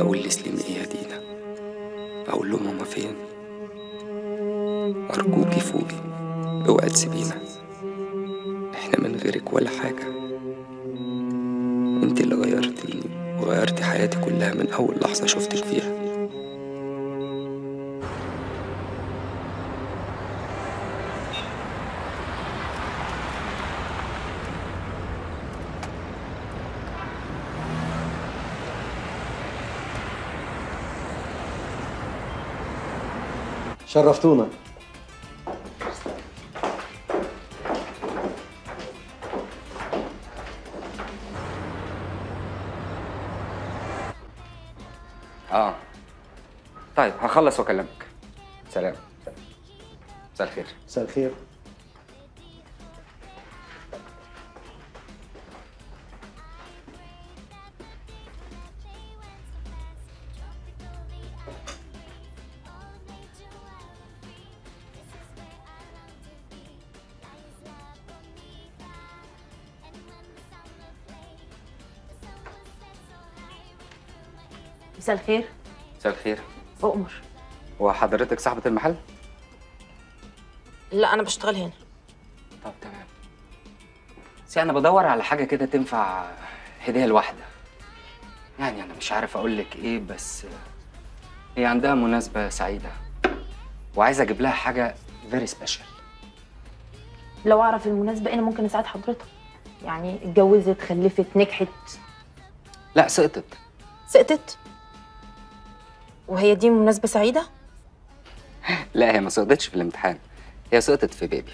أقول لسليم إيه يا دينا؟ أقول له ماما فين؟ أرجوكي فوقي أوعي تسيبينا. شرفتونا. آه. طيب هخلص وأكلمك. سلام. مساء الخير. مساء الخير. مساء الخير. مساء الخير. أؤمر. هو حضرتك صاحبة المحل؟ لا أنا بشتغل هنا. طب تمام. بس أنا بدور على حاجة كده تنفع هدية لواحدة. يعني أنا مش عارف أقول لك إيه بس هي عندها مناسبة سعيدة. وعايز أجيب لها حاجة very special لو أعرف المناسبة إيه أنا ممكن أساعد حضرتك. يعني اتجوزت خلفت نجحت. لا سقطت. سقطت؟ وهي دي مناسبة سعيدة؟ لا هي ما سقطتش في الامتحان. هي سقطت في بيبي.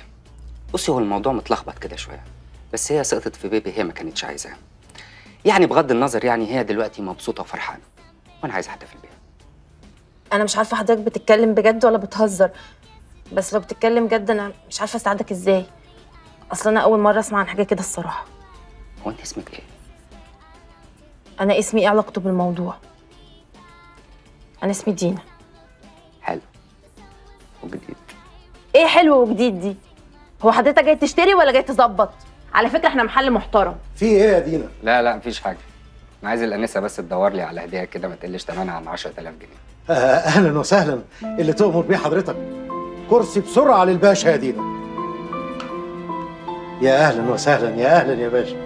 بصي هو الموضوع متلخبط كده شوية بس هي سقطت في بيبي هي ما كانتش عايزاه. يعني بغض النظر يعني هي دلوقتي مبسوطة وفرحانة وأنا عايز احتفل بيها أنا مش عارفة حضرتك بتتكلم بجد ولا بتهزر بس لو بتتكلم جد أنا مش عارفة أساعدك إزاي. أصل أنا أول مرة أسمع عن حاجة كده الصراحة. هو أنت اسمك إيه؟ أنا اسمي إيه علاقته بالموضوع؟ أنا اسمي دينا. حلو. وجديد. إيه حلو وجديد دي؟ هو حضرتك جاي تشتري ولا جاي تظبط؟ على فكرة إحنا محل محترم. في إيه يا دينا؟ لا لا مفيش حاجة. أنا عايز الأنسة بس تدور لي على هدية كده ما تقلش ثمنها عن 10000 جنيه. آه، أهلا وسهلا. اللي تؤمر بيه حضرتك. كرسي بسرعة للباشا يا دينا. يا أهلا وسهلا يا أهلا يا باشا.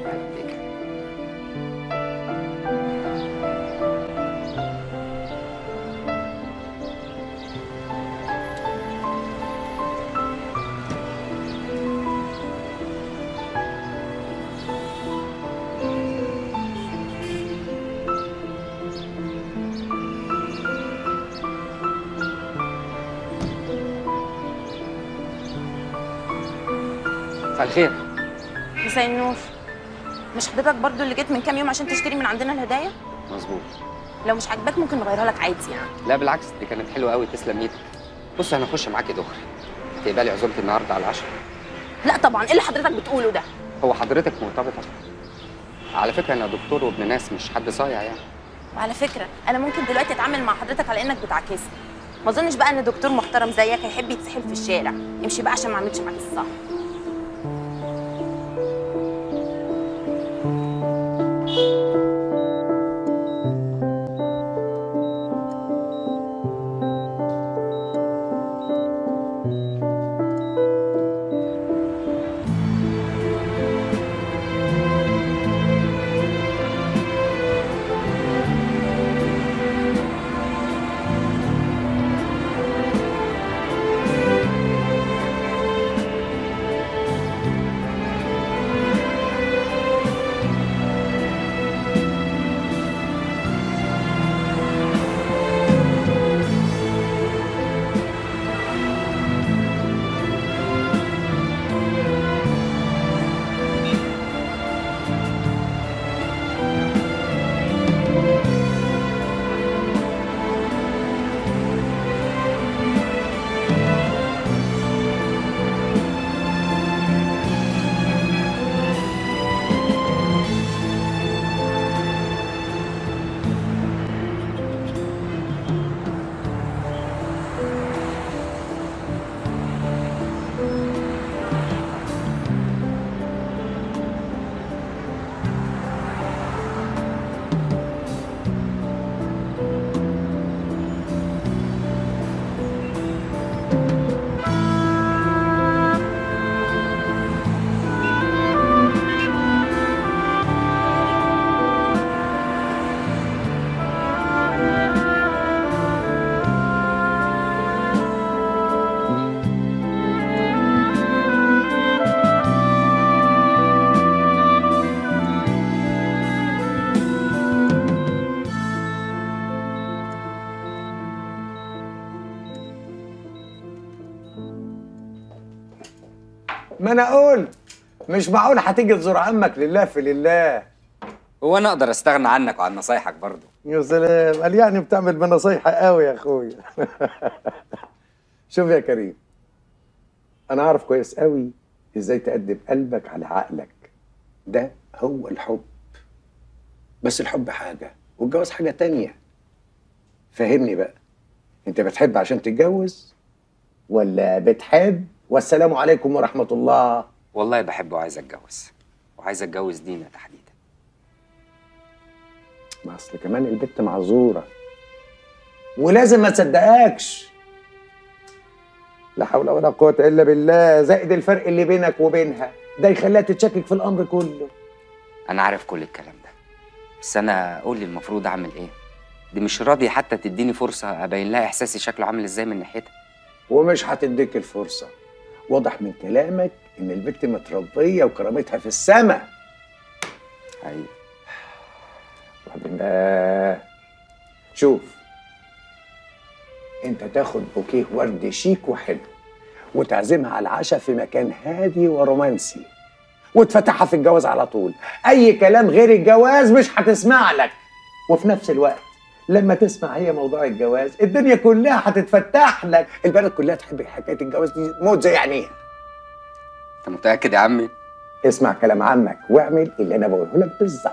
النور مش حضرتك برضو اللي جيت من كام يوم عشان تشتري من عندنا الهدايا؟ مظبوط. لو مش عاجباك ممكن نغيرها لك عادي يعني. لا بالعكس دي كانت حلوة قوي تسلم إيدك. بص أنا هخش معاكي دغري. تقبلي عزومتي النهارده على العشاء. لا طبعا إيه اللي حضرتك بتقوله ده؟ هو حضرتك مرتبطة؟ على فكرة أنا دكتور وابن ناس مش حد صايع يعني. وعلى فكرة أنا ممكن دلوقتي أتعامل مع حضرتك على إنك بتعاكسني. ما أظنش بقى إن دكتور محترم زيك هيحب يتسحل في الشارع. امشي بقى عشان ما أعملش معاك الصح. you ما أنا قلت مش معقول هتيجي تزور عمك لله في لله. هو أنا أقدر أستغنى عنك وعن نصايحك برضه يا سلام. قال يعني بتعمل بنصايح قوي يا اخويا شوف يا كريم أنا أعرف كويس قوي إزاي تأدب قلبك على عقلك. ده هو الحب. بس الحب حاجة والجواز حاجة تانية. فهمني بقى أنت بتحب عشان تتجوز ولا بتحب والسلام عليكم ورحمة الله. والله بحب وعايز اتجوز. وعايز اتجوز دينا تحديدا. ما اصل كمان البت معذورة. ولازم ما تصدقكش. لا حول ولا قوة إلا بالله. زائد الفرق اللي بينك وبينها. ده يخليها تتشكك في الأمر كله. أنا عارف كل الكلام ده. بس أنا قول لي المفروض أعمل إيه؟ دي مش راضية حتى تديني فرصة أبين لها إحساسي شكله عامل إزاي من ناحيتها؟ ومش هتديك الفرصة. واضح من كلامك إن البت متربيه وكرامتها في السماء. وبعدين بقى شوف. أنت تاخد بوكيه ورد شيك وحلو وتعزمها على العشاء في مكان هادي ورومانسي وتفتحها في الجواز على طول. أي كلام غير الجواز مش هتسمع لك. وفي نفس الوقت لما تسمع هي موضوع الجواز الدنيا كلها هتتفتح لك. البلد كلها تحب حكاية الجواز دي موت زي عينيها. انت متأكد يا عمي؟ اسمع كلام عمك واعمل اللي أنا بقوله لك بالظبط.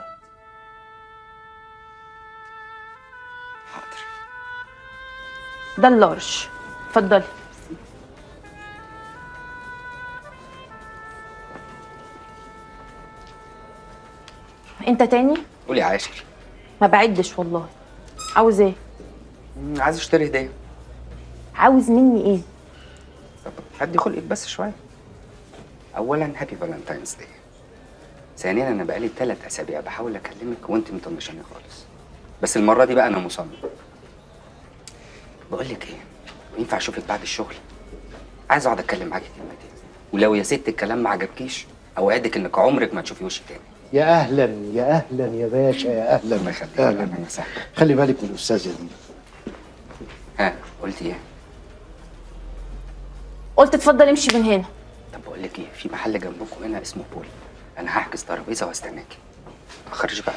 حاضر. ده اللارج. اتفضلي انت تاني؟ قولي عاشر. ما بعدش والله. عاوز إيه؟ عايز اشتري هدية. عاوز مني إيه؟ هدي خلقك بس شوية. اولا happy Valentine's Day ثانيا أنا بقالي ثلاث أسابيع بحاول أكلمك وأنت مطنشاني خالص. بس المرة دي بقى أنا مصمم. بقول لك إيه ينفع أشوفك بعد الشغل. عايز أقعد أتكلم معاكي كلمتين. ولو يا ست الكلام ما عجبكيش أوعدك إنك عمرك ما تشوفي وشي تاني. يا أهلا يا أهلا يا باشا يا أهلا. الله يخليك أهلا وسهلا خلي بالك من الاستاذه دي ها قلتي إيه؟ قلت اتفضل امشي من هنا. طب بقول لك إيه؟ في محل جنبكم هنا اسمه بول. أنا هحجز ترابيزه وأستناكي. ما تاخرش بقى.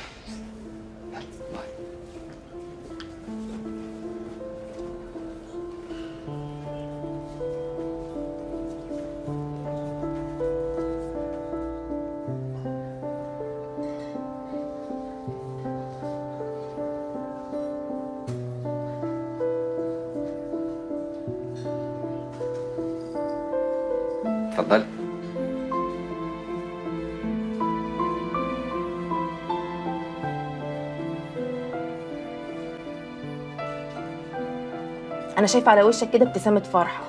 أنا شايفة على وشك كده ابتسامة فرحة.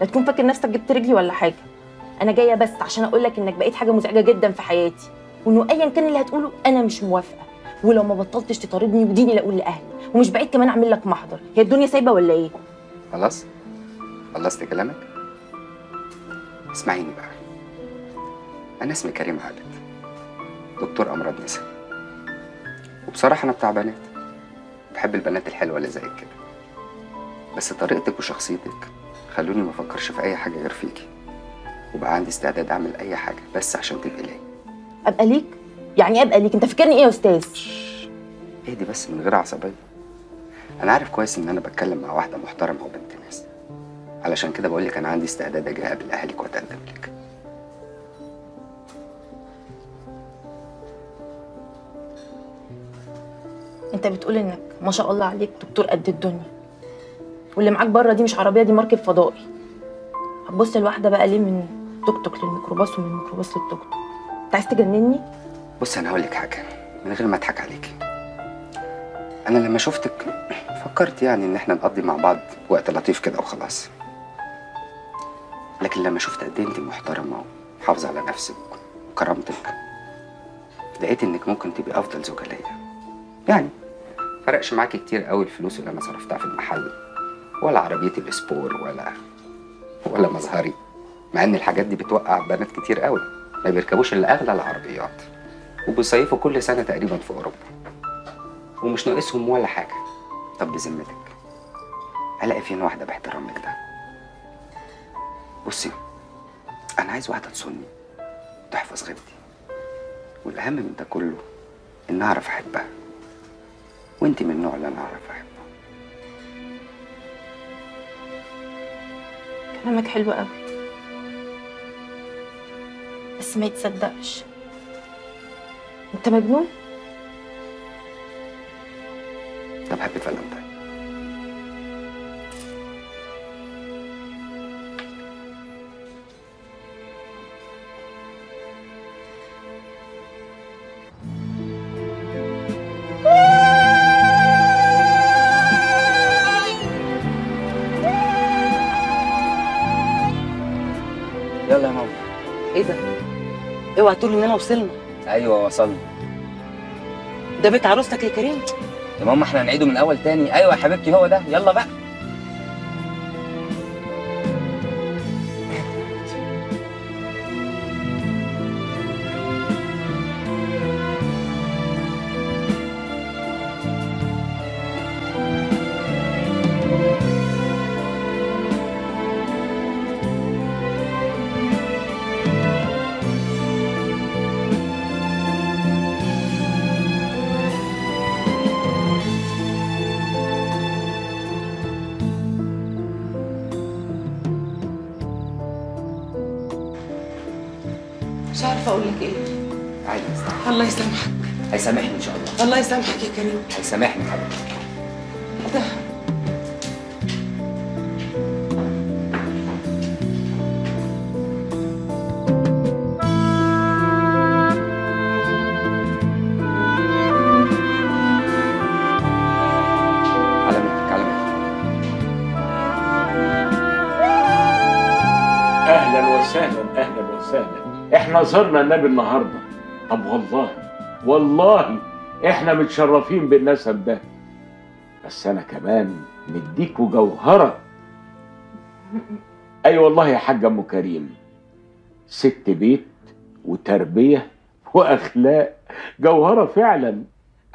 لا تكون فاكر نفسك جبت رجلي ولا حاجة. أنا جاية بس عشان أقول لك إنك بقيت حاجة مزعجة جدا في حياتي. وإنه ايا كان اللي هتقوله أنا مش موافقة. ولو ما بطلتش تطاردني وديني لا أقول لأهلي. ومش بعيد كمان أعمل لك محضر. هي الدنيا سايبة ولا إيه؟ خلاص. خلصت كلامك؟ اسمعيني بقى. أنا اسمي كريم عابد دكتور أمراض نساء. وبصراحة أنا بتاع بنات. بحب البنات الحلوة اللي زيك كده. بس طريقتك وشخصيتك خلوني ما افكرش في اي حاجة غير فيكي. وبقى عندي استعداد أعمل أي حاجة بس عشان تبقي ليا. أبقى ليك؟ يعني إيه أبقى ليك؟ أنت فاكرني إيه يا أستاذ؟ اهدي بس من غير عصبية؟ أنا عارف كويس إن أنا بتكلم مع واحدة محترمة وبنت ناس. علشان كده بقول لك أنا عندي استعداد أجي أقابل أهلك وأتقدم لك. أنت بتقول إنك ما شاء الله عليك دكتور قد الدنيا. واللي معاك بره دي مش عربية دي مركب فضائي. هتبص الواحده بقى ليه من توك توك للميكروباص ومن الميكروباص للتوك توك. انت عايز تجنني؟ بص أنا هقول لك حاجة من غير ما أضحك عليكي أنا لما شفتك فكرت يعني إن إحنا نقضي مع بعض وقت لطيف كده وخلاص. لكن لما شفت قد إيه أنت محترمة ومحافظه على نفسك وكرامتك لقيت إنك ممكن تبقي أفضل زوجة ليا. يعني فرقش معاكي كتير قوي الفلوس اللي أنا صرفتها في المحل. ولا عربيتي السبور ولا ولا مظهري مع إن الحاجات دي بتوقع بنات كتير قوي. ما بيركبوش إلا أغلى العربيات. وبيصيفوا كل سنة تقريبا في أوروبا. ومش ناقصهم ولا حاجة. طب بذمتك ألاقي فين واحدة باحترامك ده؟ بصي أنا عايز واحدة تصوني تحفظ غيبتي والأهم من ده كله إن أعرف أحبها. وانت من النوع اللي أنا أعرف احبه كلامك حلو قوي. بس ما يتصدقش. انت مجنون؟ طب هابي فالنتاين اوعى تقول اننا وصلنا. أيوه وصلنا. ده بيت عروستك يا كريم. يا ماما إحنا هنعيده من اول تاني. أيوه يا حبيبتي هو ده. يلا بقى. الله يسامحك يا كريم. هيسامحني ده أهلا وسهلا. إحنا زرنا النبي النهارده. طب والله والله إحنا متشرفين بالنسب ده. بس أنا كمان مديكوا جوهرة. أي والله يا حاج أم كريم ست بيت وتربية وأخلاق جوهرة فعلا.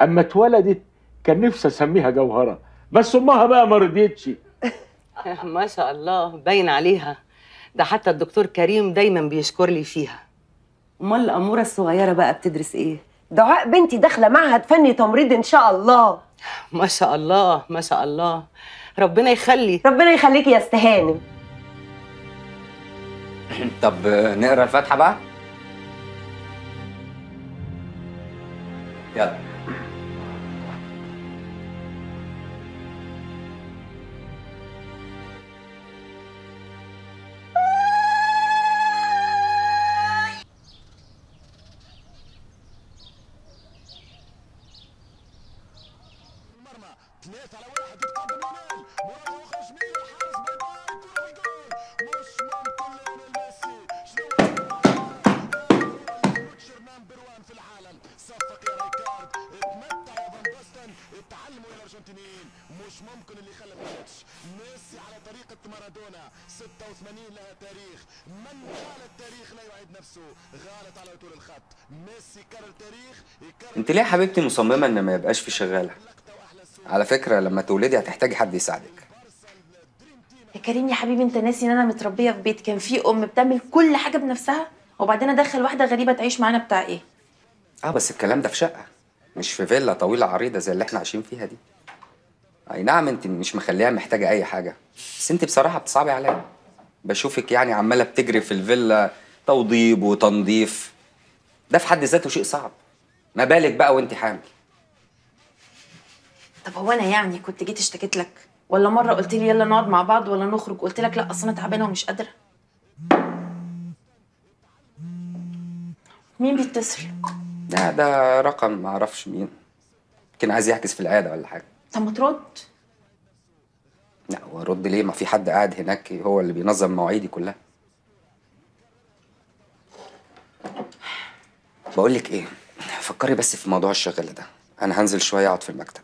أما اتولدت كان نفسي أسميها جوهرة بس أمها بقى ما رضيتش. ما شاء الله باين عليها. ده حتى الدكتور كريم دايما بيشكر لي فيها. أمال الأمورة الصغيرة بقى بتدرس إيه؟ دعاء بنتي داخلة معهد فني تمريض إن شاء الله. ما شاء الله ما شاء الله. ربنا يخلي. ربنا يخليكي يا استهانم طب نقرأ الفاتحة بقى؟ يلا. انت ليه يا حبيبتي مصممة إن ما يبقاش في شغالة؟ على فكرة لما تولدي هتحتاجي حد يساعدك. يا كريم يا حبيبي انت ناسي ان أنا متربية في بيت. كان فيه أم بتعمل كل حاجة بنفسها وبعدين أدخل واحدة غريبة تعيش معانا بتاع إيه؟ آه بس الكلام ده في شقة مش في فيلا طويلة عريضة زي اللي إحنا عايشين فيها دي. أي نعم أنت مش مخليها محتاجة أي حاجة. بس أنت بصراحة بتصعبي عليا بشوفك يعني عمالة بتجري في الفيلا توضيب وتنظيف. ده في حد ذاته شيء صعب. ما بالك بقى وأنت حامل. طب هو أنا يعني كنت جيت اشتكيت لك؟ ولا مرة قلت لي يلا نقعد مع بعض ولا نخرج؟ قلت لك لا أصل أنا تعبانة ومش قادرة. مين بيتصل؟ لا ده رقم ما أعرفش مين. يمكن عايز يحجز في العيادة ولا حاجة. طب ما ترد. لا هو رد ليه؟ ما في حد قاعد هناك هو اللي بينظم مواعيدي كلها. بقول لك إيه فكري بس في موضوع الشغل ده. أنا هنزل شوية أقعد في المكتب.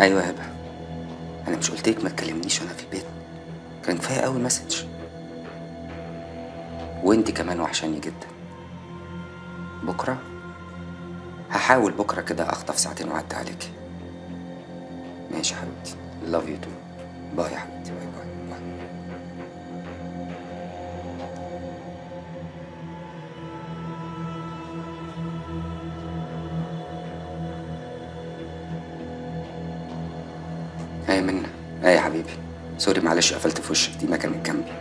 أيوه يا هبة. أنا مش قلت لك ما تكلمنيش وأنا في البيت. كان كفاية قوي message وانت كمان وحشاني جدا. بكرة؟ هحاول بكرة كده أخطف ساعتين وعدي عليك ماشي يا حبيبتي. love you too bye يا حبيبتي. إيه منا إيه يا حبيبي. سوري معلش قفلت في وشك. دي ما كانت جنبي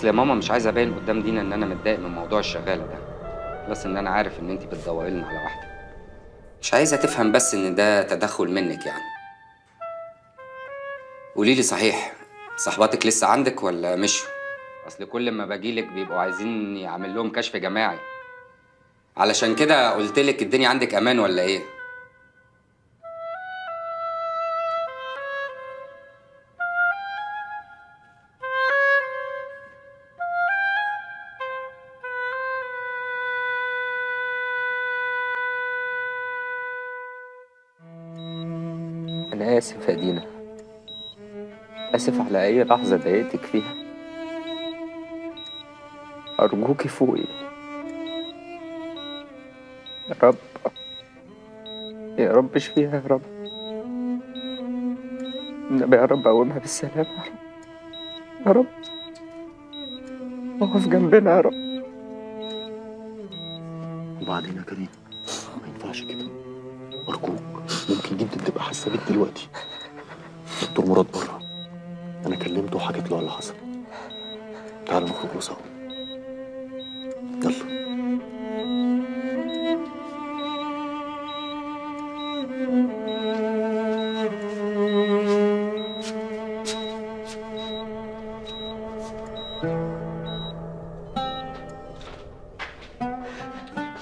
اصل يا ماما مش عايز ابين قدام دينا ان أنا متضايق من موضوع الشغاله ده. بس ان أنا عارف ان انت بتدوري لنا على واحدة. مش عايزة تفهم بس ان ده تدخل منك يعني. قولي لي صحيح صحباتك لسه عندك ولا مشوا اصل كل ما باجيلك بيبقوا عايزين يعمل لهم كشف جماعي. علشان كده قلت لك الدنيا عندك أمان ولا إيه؟ آسف يا دينا. آسف على أي لحظة ضايقتك فيها. أرجوكي فوقي. يا رب. يا رب اشفيها يا رب. النبي يا رب قومها بالسلامة يا رب. يا رب. اقف جنبنا يا رب. وبعدين يا كريم ما ينفعش كده. أرجوك. ممكن جدا تبقى حاسة بيك دلوقتي. دكتور مراد بره. أنا كلمته وحكيت له على اللي حصل. تعال نخرج له سوا. يلا.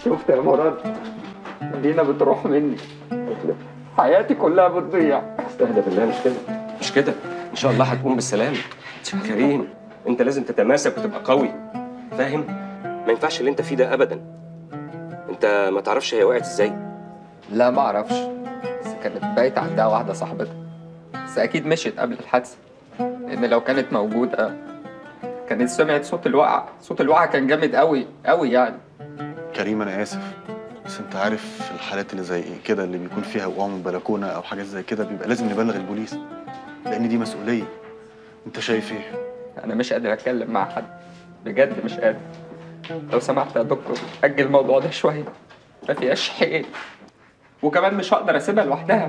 شفت يا مراد؟ دينا بتروح مني. حياتي كلها بتضيع. استهدى بالله مش كده؟ مش كده. إن شاء الله هتقوم بالسلامه كريم أنت لازم تتماسك وتبقى قوي. فاهم؟ ما ينفعش اللي أنت فيه ده ابدا. أنت ما تعرفش هي وقعت إزاي؟ لا ما أعرفش. بس كانت بايتة عندها واحدة صاحبتها. بس أكيد مشيت قبل الحادثة. لأن لو كانت موجودة كانت سمعت صوت الوقعه صوت الوقعه كان جامد قوي قوي يعني. كريم أنا آسف. بس أنت عارف الحالات اللي زي كده اللي بيكون فيها وقوع من بلكونة أو حاجات زي كده بيبقى لازم نبلغ البوليس لأن دي مسؤولية. أنت شايف إيه؟ أنا مش قادر اتكلم مع حد. بجد مش قادر. لو سمحت يا دكتور أجل الموضوع ده شوية. ما فيهاش حيل وكمان مش هقدر أسيبها لوحدها.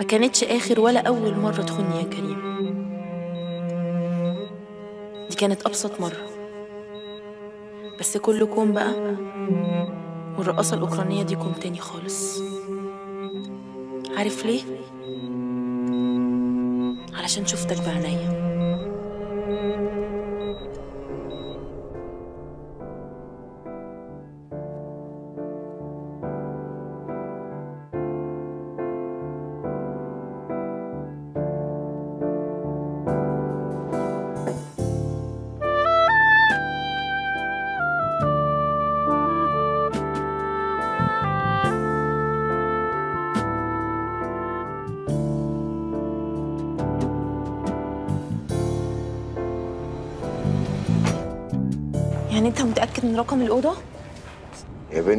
ما كانتش آخر ولا أول مرة تخوني يا كريم. دي كانت أبسط مرة. بس كل كوم بقى. والرقاصة الأوكرانية دي كوم تاني خالص. عارف ليه؟ علشان شفتك بعينيا.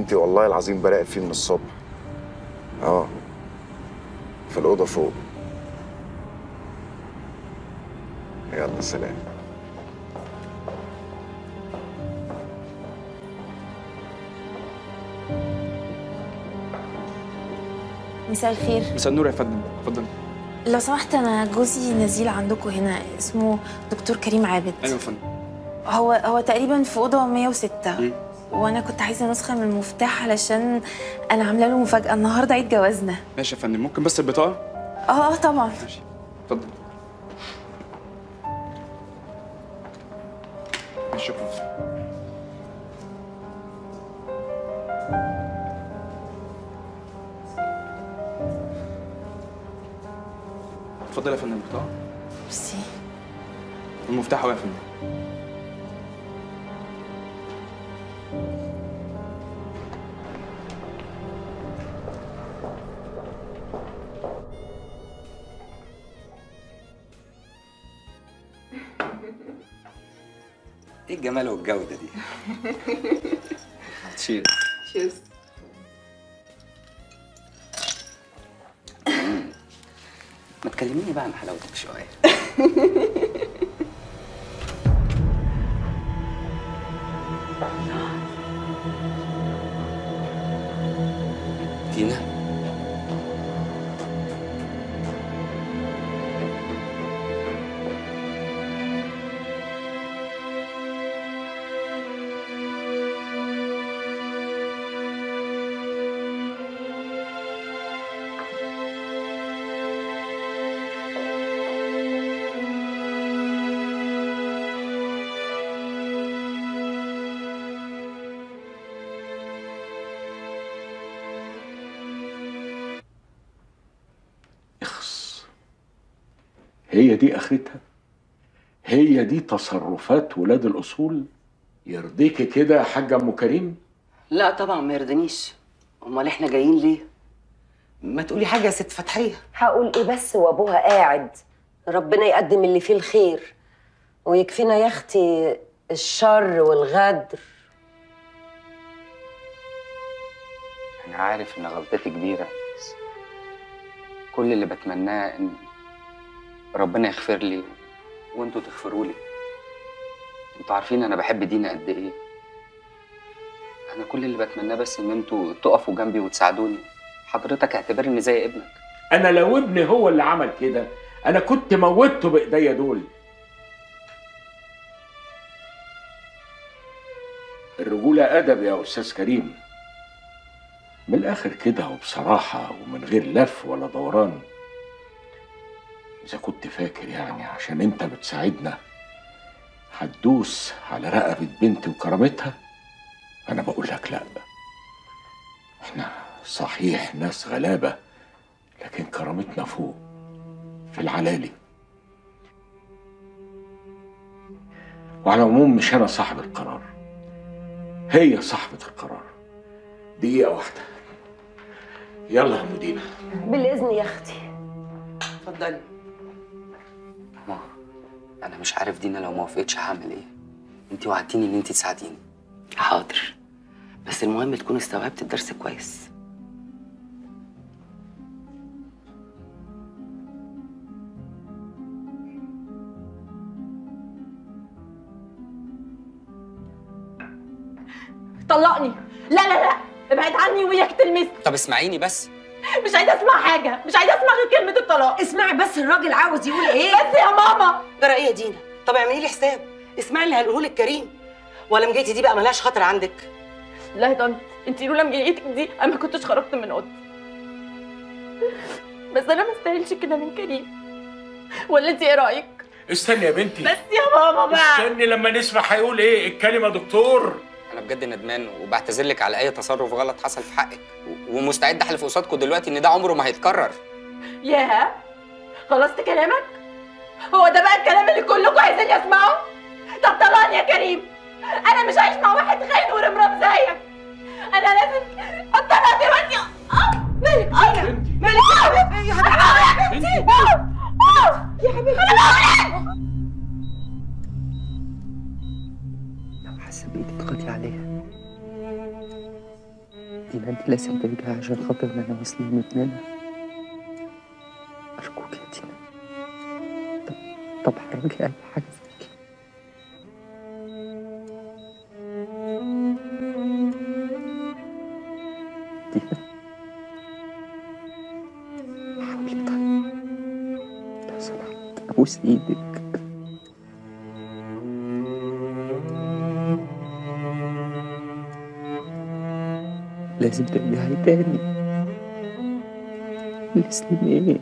بنتي والله العظيم براقب فيه من الصبح. آه. في الأوضة فوق. يلا سلام. مساء الخير. مساء النور يا فندم. اتفضل لو سمحت أنا جوزي نزيل عندكم هنا اسمه دكتور كريم عابد. أيوه يا فندم. هو هو تقريبا في أوضة 106 مم. وأنا كنت عايزة نسخة من المفتاح علشان أنا عاملة له مفاجأة. النهارده عيد جوازنا. ماشي يا فندم. ممكن بس البطاقة؟ آه آه طبعا. ماشي. اتفضل. شكرا. اتفضل يا فندم البطاقة. ميرسي. المفتاح أهو يا فندم. الجمال والجودة دي؟ تشير شوز ما تكلميني بقى عن حلاوتك شوية. هي دي آخرتها؟ هي دي تصرفات ولاد الأصول؟ يرضيكي كده يا حاج أم كريم؟ لا طبعا ما يرضنيش. أمال إحنا جايين ليه؟ ما تقولي حاجة يا ست فتحية. هقول إيه بس وأبوها قاعد. ربنا يقدم اللي فيه الخير. ويكفينا يا أختي الشر والغدر. أنا عارف إن غلطتي كبيرة بس كل اللي بتمناه إن ربنا يغفر لي وأنتوا تغفروا لي. أنتوا عارفين أنا بحب دينا قد إيه؟ أنا كل اللي بتمناه بس إن أنتوا تقفوا جنبي وتساعدوني. حضرتك اعتبرني زي ابنك. أنا لو ابني هو اللي عمل كده أنا كنت موتته بإيديا دول. الرجولة أدب يا أستاذ كريم. من الآخر كده وبصراحة ومن غير لف ولا دوران إذا كنت فاكر يعني عشان أنت بتساعدنا هتدوس على رقبة بنتي وكرامتها؟ أنا بقول لك لأ. إحنا صحيح ناس غلابة لكن كرامتنا فوق في العلالي. وعلى العموم مش أنا صاحب القرار هي صاحبة القرار. دقيقة واحدة. يلا يا مدينة. بالإذن يا أختي. اتفضلي. أنا مش عارف دينا لو ما وافقتش هعمل إيه. أنت وعدتيني إن أنت تساعديني. حاضر. بس المهم تكون استوعبت الدرس كويس. طلقني. لا لا لا ابعد عني وياك تلمسني طب اسمعيني بس. مش عايزة أسمع حاجة. مش عايزة أسمع غير كلمة الطلاق. اسمعي بس الراجل عاوز يقول إيه؟ بس يا ماما. جرى إيه يا دينا. طب اعملي لي حساب. اسمعي اللي هيقوله لك كريم. ولا مجيتي دي بقى ملهاش خطر عندك. لا يا طنط انت لولا مجيتك دي أنا ما كنتش خرجت من أوضتي. بس أنا ما استاهلش كده من كريم. ولا انت إيه رأيك؟ استني يا بنتي. بس يا ماما بقى. استني لما نسمع هيقول إيه؟ الكلمة دكتور. أنا بجد ندمان وبعتذر لك على أي تصرف غلط حصل في حقك. ومستعد أحلف قصادكم دلوقتي إن ده عمره ما هيتكرر. ياه! خلصت كلامك؟ هو ده بقى الكلام اللي كلكم عايزين اسمعه طب طلعني يا كريم! أنا مش عايش مع واحد لازم ترجعي عشان خاطر أنا وسليم ابننا أرجوك يا دينا طب طب حرجي أي حاجة كده. دينا حاولي طيب لو سمحت. أبوس إيدك لازم ترجعي تاني. لسليمان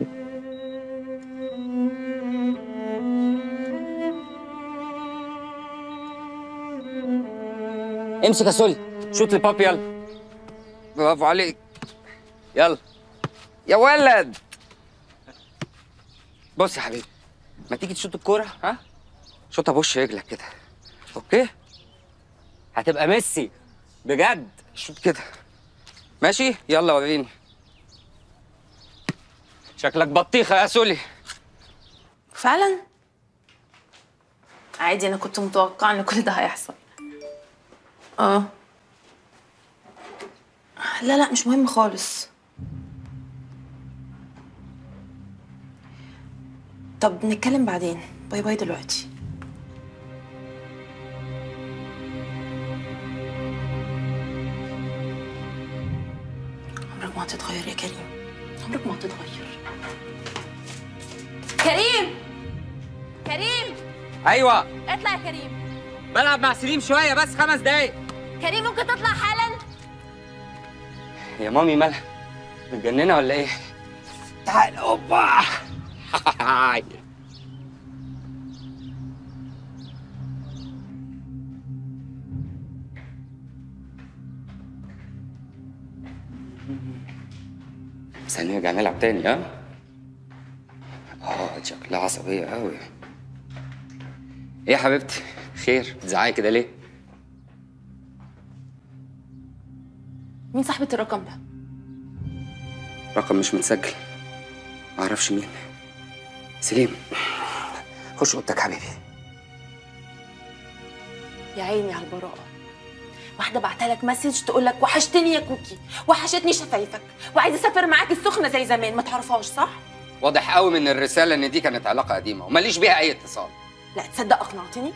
امسك يا سولي شوت لباب يلا. برافو عليك. يلا. يا ولد. بص يا حبيبي ما تيجي تشوط الكورة؟ ها؟ شوطها بوش رجلك كده. أوكي؟ هتبقى ميسي. بجد. شوط كده. ماشي؟ يلا وريني. شكلك بطيخة يا سولي. فعلا؟ عادي أنا كنت متوقعة إن كل ده هيحصل. آه. لا لا مش مهم خالص. طب نتكلم بعدين. bye bye دلوقتي. مش هتتغير يا كريم. عمرك ما هتتغير كريم! كريم! أيوه. اطلع يا كريم. بلعب مع سليم شوية بس خمس دقايق. كريم ممكن تطلع حالا؟ يا mommy مالها؟ متجننة ولا إيه؟ تعال أوبا! بس هنرجع نلعب تاني ها آه شكلها عصبية قوي إيه يا حبيبتي خير بتزعقي كده ليه مين صاحبة الرقم ده؟ رقم مش متسجل معرفش مين سليم خش اوضتك حبيبي يا عيني على البراءة واحدة بعتها لك مسج تقول لك وحشتني يا كوكي وحشتني شفايفك وعايزة أسافر معاك السخنة زي زمان ما تعرفهاش صح؟ واضح قوي من الرسالة إن دي كانت علاقة قديمة وماليش بيها أي اتصال. لا تصدق أقنعتني؟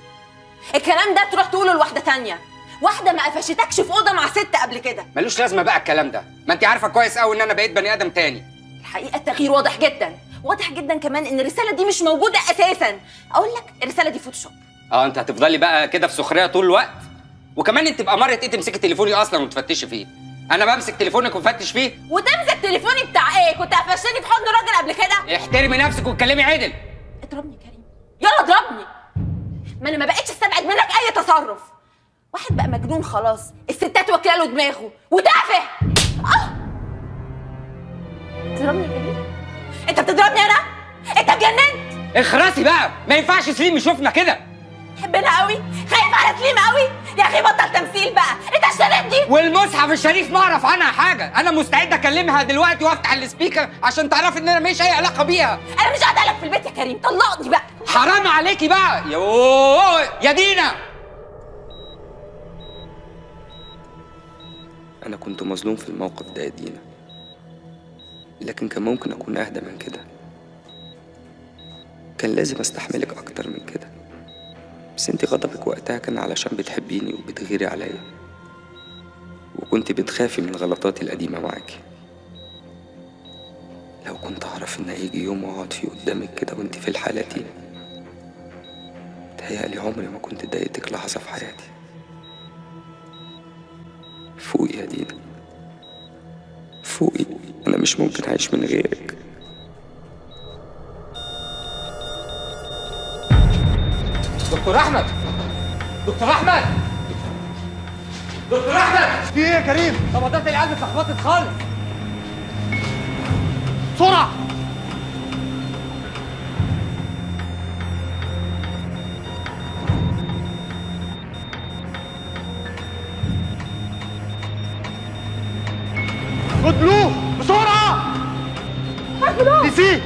الكلام ده تروح تقوله لواحدة تانية واحدة ما قفشتكش في أوضة مع ست قبل كده. ملوش لازمة بقى الكلام ده ما انت عارفة كويس قوي إن أنا بقيت بني آدم تاني. الحقيقة التغيير واضح جدا واضح جدا كمان إن الرسالة دي مش موجودة أساسا. أقول لك الرسالة دي فوتوشوب. آه أنت هتفضلي بقى كده في سخرية طول الوقت؟ وكمان انت تبقى مرة إيه تمسكي تليفوني أصلا وتفتشي فيه؟ أنا بمسك تليفونك وفتش فيه. وتمسك تليفوني بتاع إيه؟ كنت قفشتني في حضن راجل قبل كده؟ احترمي نفسك واتكلمي عدل. اضربني يا كريم. يلا اضربني. ما أنا ما بقتش استبعد منك أي تصرف. واحد بقى مجنون خلاص. الستات واكله له دماغه. وتافه. آه. تضربني يا كريم. أنت بتضربني أنا؟ أنت اتجننت. اخرسي بقى. ما ينفعش سليم يشوفنا كده. حبنا قوي. خايف على سليم قوي. يا أخي بطل تمثيل بقى. أنت اشتريتني والمصحف الشريف ما أعرف عنها حاجة. أنا مستعد أكلمها دلوقتي وأفتح السبيكر عشان تعرفي إن أنا ماليش أي علاقة بيها. أنا مش قاعدة لك في البيت يا كريم. طلقني بقى. حرام عليكي بقى. يوه يا دينا أنا كنت مظلوم في الموقف ده يا دينا لكن كان ممكن اكون اهدى من كده كان لازم استحملك أكتر من كده بس انت غضبك وقتها كان علشان بتحبيني وبتغيري عليا. وكنت بتخافي من غلطاتي القديمة معاكي. لو كنت أعرف إن هيجي يوم وأقعد فيه قدامك كده وأنت في الحالة دي تهيألي عمري ما كنت ضايقتك لحظة في حياتي. فوقي يا دينا فوقي. أنا مش ممكن أعيش من غيرك. دكتور أحمد. دكتور أحمد. دكتور أحمد. في إيه يا كريم؟ نبضات القلب اتلخبطت خالص. بسرعة. خد بلو بسرعة. دي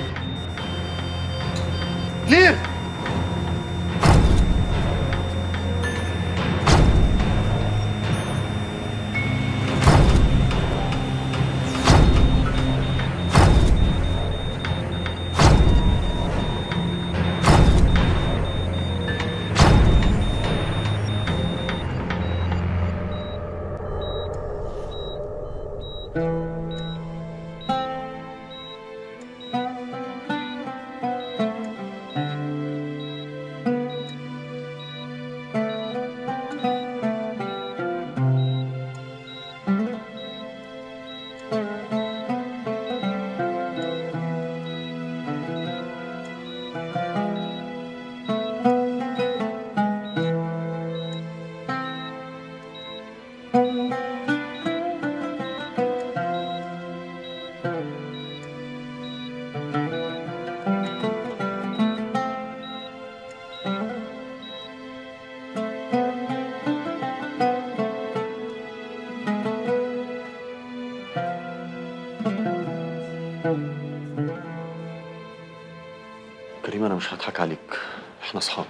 هضحك عليك. إحنا أصحاب.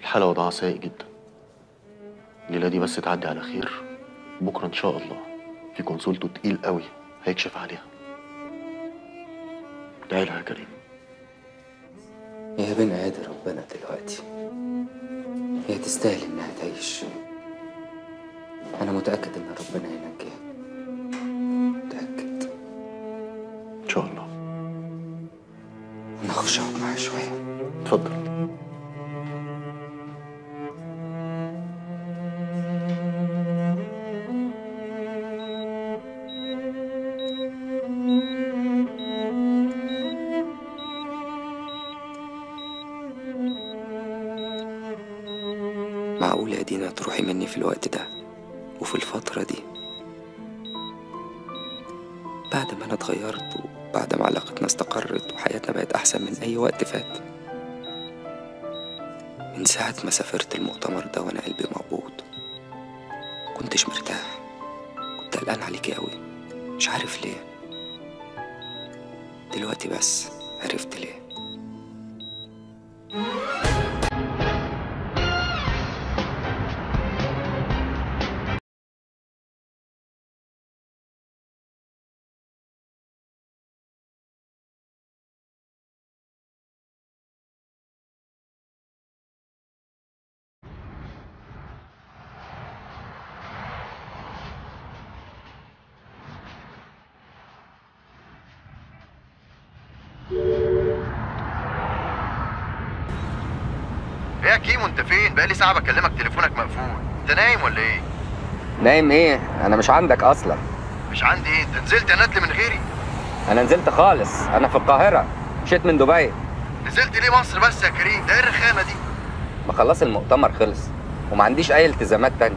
الحالة وضعها سيء جدا. الليلة دي بس تعدي على خير. بكرة إن شاء الله في كونسولته تقيل قوي هيكشف عليها. ادعي لها يا كريم. هي بين ايدي ربنا دلوقتي هي تستاهل إنها تعيش. أنا متأكد إن ربنا هينجيها اخش اقعد معاها شوية اتفضل معقول يا دينا تروحي مني في الوقت ده وفي الفترة دي. بعد ما أنا اتغيرت وبعد ما علاقتنا استقرت وحياتنا بقت أحسن من أي وقت فات. من ساعة ما سافرت المؤتمر ده وأنا قلبي مقبوض كنتش مرتاح. كنت قلقان عليكي أوي. مش عارف ليه. دلوقتي بس عرفت ليه. بقالي ساعة بكلمك تليفونك مقفول، انت نايم ولا إيه؟ نايم إيه؟ أنا مش عندك أصلا. مش عندي إيه؟ انت نزلت يا ندل من غيري؟ أنا نزلت خالص. أنا في القاهرة. مشيت من دبي. نزلت ليه مصر بس يا كريم؟ ده إيه الرخامة دي؟ ما خلاص المؤتمر خلص. وما عنديش أي التزامات تانية.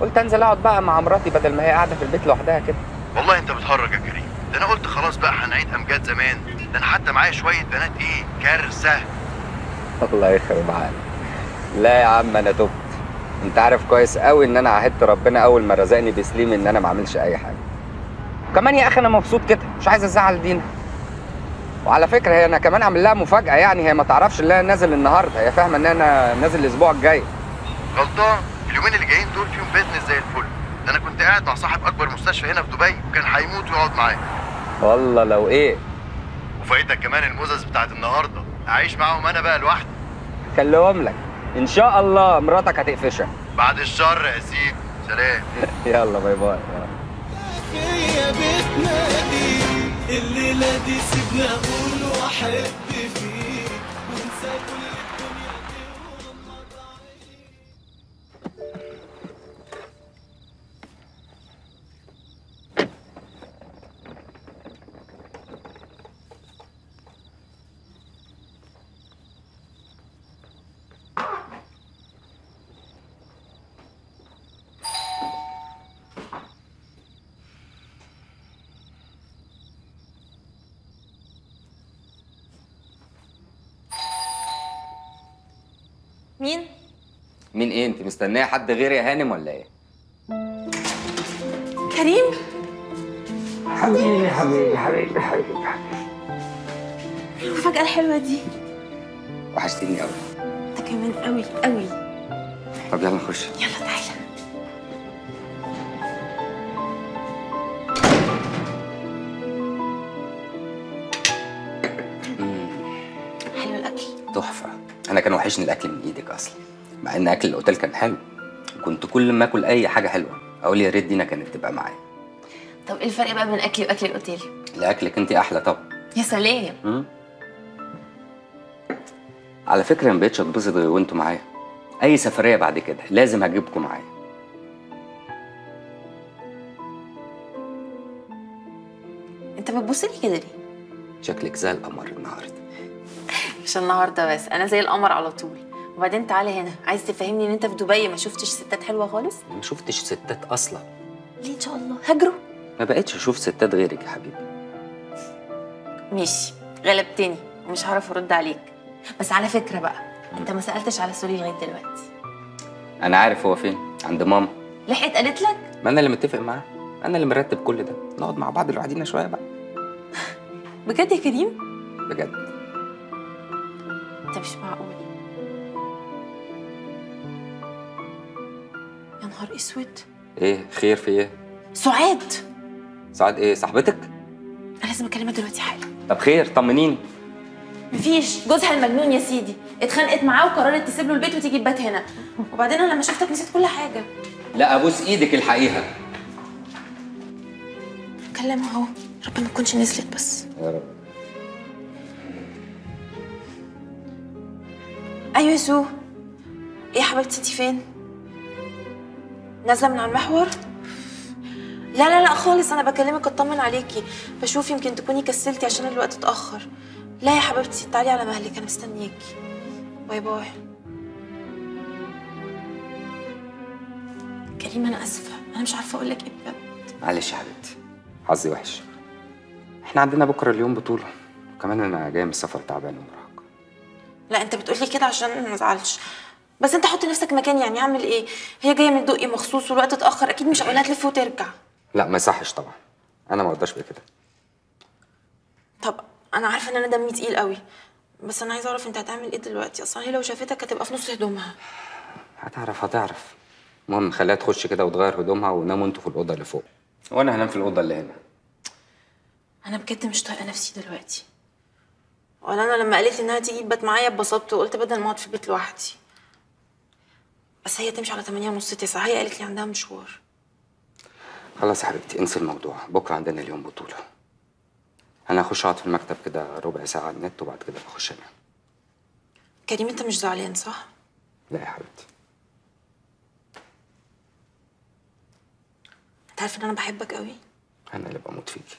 قلت أنزل أقعد بقى مع مراتي بدل ما هي قاعدة في البيت لوحدها كده. والله انت بتهرج يا كريم، ده أنا قلت خلاص بقى هنعيد أمجاد زمان، ده أنا حتى معايا شوية بنات إيه؟ كارثة. الله يخرب عقلك لا يا عم أنا تبت أنت عارف كويس قوي إن أنا عهدت ربنا أول ما رزقني بسليم إن أنا ما أعملش أي حاجة. كمان يا أخي أنا مبسوط كده مش عايز أزعل دينا. وعلى فكرة هي أنا كمان عامل لها مفاجأة يعني هي ما تعرفش إن أنا نازل النهارده هي فاهمة إن أنا نازل الأسبوع الجاي. غلطان، اليومين اللي جايين دول فيهم بيزنس زي الفل، ده أنا كنت قاعد مع صاحب أكبر مستشفى هنا في دبي وكان هيموت ويقعد معايا، والله لو إيه. وفايتك كمان المزز بتاعت النهارده، أعيش معاهم أنا بقى لوحدي، خليهم لك. إن شاء الله مراتك هتقفشك بعد الشر يا سيدي، سلام. يلا باي باي. يا بتنادي الليلة دي سيبنا أقول وأحب فيك. مين إيه؟ انت مستنية حد غيري يا هانم ولا إيه؟ كريم؟ حبيبي حبيبي حبيبي حبيبي. المفاجأة الحلوة دي. وحشتني قوي. انت كمان قوي قوي. طب يلا نخش. يلا تعالى. حلو الأكل. تحفة. أنا كان وحشني الأكل من إيدك أصلا. مع إن أكل الأوتيل كان حلو. كنت كل ما آكل أي حاجة حلوة أقول يا ريت دينا كانت تبقى معايا. طب إيه الفرق بقى بين أكلي وأكل الأوتيل؟ لأكلك أنت أحلى طبعا. يا سلام. على فكرة ما بقتش أتبسط غير وأنتوا معايا. أي سفرية بعد كده لازم هجيبكم معايا. أنت بتبص لي كده ليه؟ شكلك زي القمر النهاردة. مش النهارده بس أنا زي القمر على طول. وبعدين تعالى هنا. عايز تفهمني إن أنت في دبي ما شفتش ستات حلوة خالص؟ ما شفتش ستات أصلا. ليه إن شاء الله؟ هجروا. ما بقتش أشوف ستات غيرك يا حبيبي. ماشي. غلبتني. ومش هعرف أرد عليك. بس على فكرة بقى أنت ما سألتش على سوري لغاية دلوقتي. أنا عارف هو فين. عند ماما. لحقت قالت لك؟ ما أنا اللي متفق معاه. أنا اللي مرتب كل ده. نقعد مع بعض لوحدينا شوية بقى. بجد يا كريم؟ بجد. انت مش معقول. نهار أسود. إيه خير في إيه؟ سعاد. سعاد إيه صاحبتك؟ أنا لازم أكلمها دلوقتي حالا. طب خير طمنيني. مفيش. جوزها المجنون يا سيدي. اتخانقت معاه وقررت تسيب له البيت وتيجي تبات هنا. وبعدين أنا لما شفتك نسيت كل حاجة. لا أبوس إيدك الحقيقة. كلمها أهو. ربنا ما تكونش نزلت بس. يا رب. أيوه سو. إيه يا حبيبتي أنتي فين؟ نازلة من على المحور؟ لا لا لا خالص أنا بكلمك أطمن عليكي. بشوف يمكن تكوني كسلتي عشان الوقت اتأخر. لا يا حبيبتي تعالي على مهلك أنا مستنياكي. باي باي. كريم أنا آسفة. أنا مش عارفة أقول لك إيه بجد. معلش يا حبيبتي حظي وحش. إحنا عندنا بكرة اليوم بطولة وكمان أنا جاي من السفر تعبان ومرهق. لا أنت بتقولي كده عشان ما أزعلش. بس انت حط نفسك مكاني يعني اعمل إيه؟ هي جاية من دقي مخصوص والوقت اتأخر أكيد مش هقولها تلف وترجع. لا ما يصحش طبعا. أنا ما أقدرش بكده. طب أنا عارفة إن أنا دمي تقيل قوي بس أنا عايزة أعرف أنت هتعمل إيه دلوقتي؟ أصلا هي لو شافتك هتبقى في نص هدومها. هتعرف هتعرف. المهم خليها تخش كده وتغير هدومها وناموا أنتوا في الأوضة اللي فوق. وأنا هنام في الأوضة اللي هنا. أنا بجد مش طايقة نفسي دلوقتي. ولا أنا لما قالت لي إنها تيجي تبات معايا اتبسطت وقلت بدل ما أقعد في البيت لوحدي. بس هي تمشي على 8 ونص 9 هي قالت لي عندها مشوار. خلاص يا حبيبتي انسي الموضوع. بكرة عندنا اليوم بطولة. أنا هخش أقعد في المكتب كده ربع ساعة على النت وبعد كده بخش أنام. كريم أنت مش زعلان صح؟ لا يا حبيبتي. أنت عارف إن أنا بحبك قوي؟ أنا اللي بموت فيكي.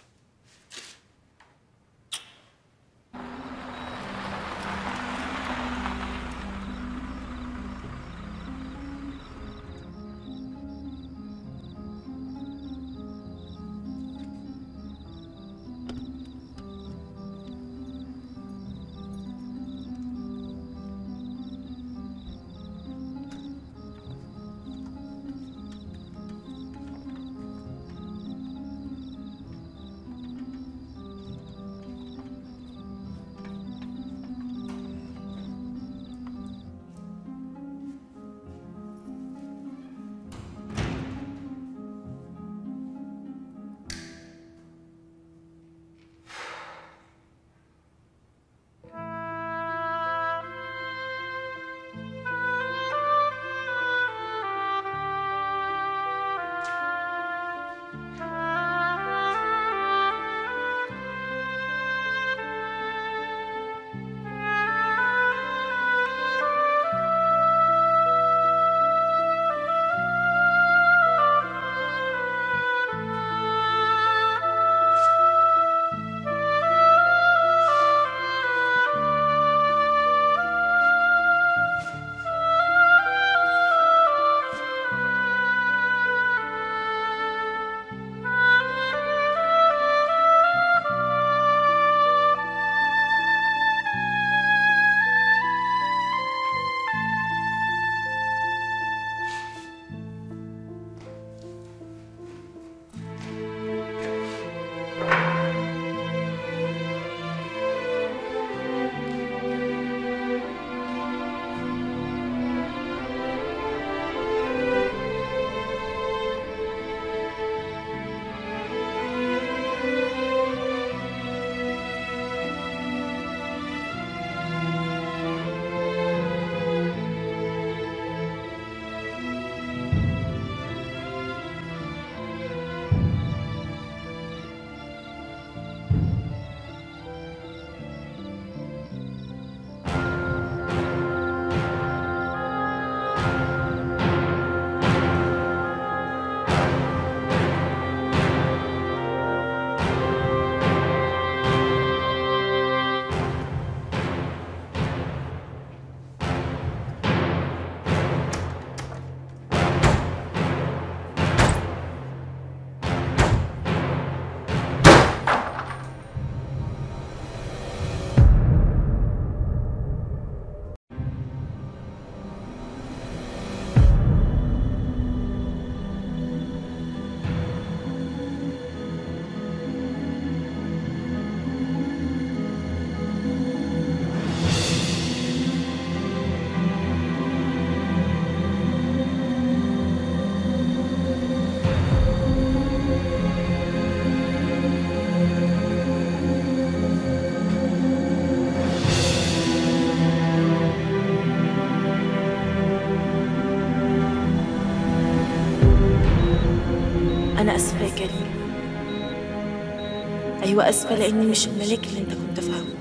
أيوة آسفة لأني مش الملاك اللي أنت كنت فاهمه.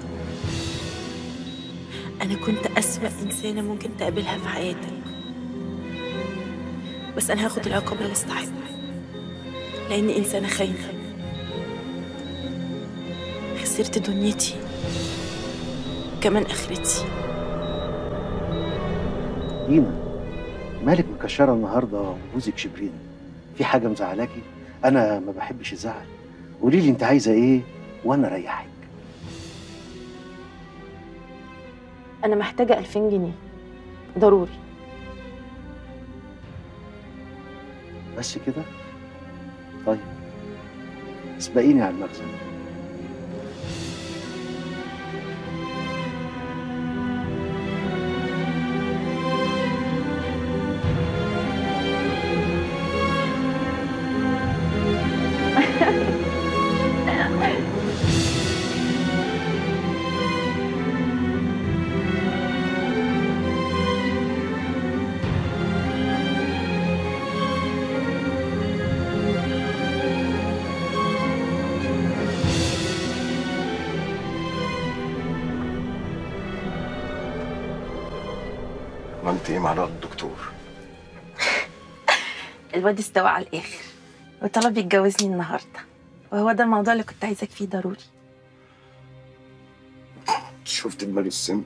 أنا كنت أسوأ إنسانة ممكن تقابلها في حياتك. بس أنا هاخد العقاب اللي استحقه لأني إنسانة خاينة. خسرت دنيتي. كمان آخرتي. دينا مالك مكشرة النهارده وجوزك شبرين. في حاجة مزعلاكي؟ أنا ما بحبش الزعل. قولي لي انت عايزة إيه وأنا اريحك. أنا محتاجة 2000 جنيه. ضروري. بس كده؟ طيب. اسبقيني على المخزن. الواد استوى على الآخر. وطلب يتجوزني النهاردة. وهو ده الموضوع اللي كنت عايزك فيه ضروري. شفت دماغي السم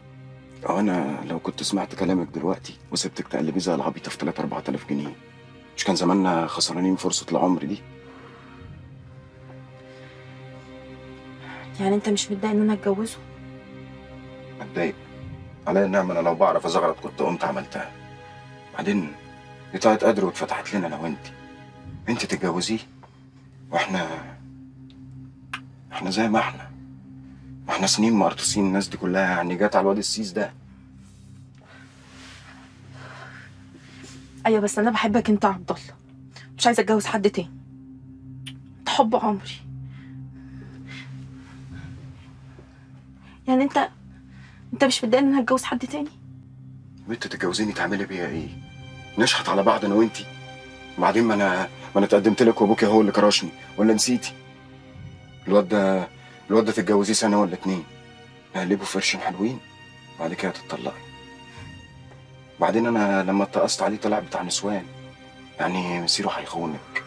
أنا لو كنت سمعت كلامك دلوقتي وسبتك تقلبي زي العبيطه في 3 4000 جنيه مش كان زماننا خسرانين فرصة العمر دي؟ يعني أنت مش متضايق إن أنا أتجوزه؟ متضايق على النعمة أنا لو بعرف أزغرط كنت قمت عملتها. بعدين طلعت قدر واتفتحت لنا أنا وأنت. أنت تتجوزيه؟ وإحنا إحنا زي ما إحنا. ما إحنا سنين مقرطسين الناس دي كلها يعني جت على الواد السيس ده. أيوة بس أنا بحبك أنت يا عبد الله. مش عايزة أتجوز حد تاني. أنت حب عمري. يعني أنت أنت مش متضايق إن أنا أتجوز حد تاني؟ وانت تتجوزيني تعملي بيها إيه؟ نشحت على بعض أنا وأنتي. وبعدين ما أنا ما أنا اتقدمت لك وأبوكي هو اللي كرشني. ولا نسيتي؟ الواد ده الواد ده تتجوزيه سنة ولا اتنين. نقلبه في قرشين حلوين. بعد كده تتطلقي. بعدين أنا لما اتقصت عليه طلع بتاع نسوان. يعني مسيره هيخونك.